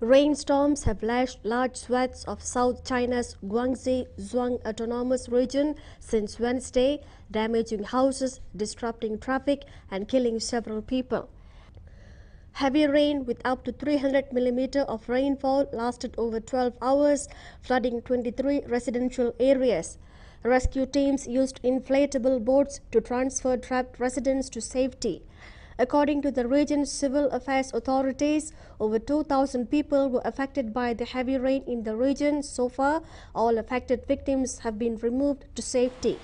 Rainstorms have lashed large swaths of South China's Guangxi Zhuang Autonomous Region since Wednesday, damaging houses, disrupting traffic, and killing several people. Heavy rain with up to 300 mm of rainfall lasted over 12 hours, flooding 23 residential areas. Rescue teams used inflatable boats to transfer trapped residents to safety. According to the region's civil affairs authorities, over 2,000 people were affected by the heavy rain in the region so far. All affected victims have been removed to safety.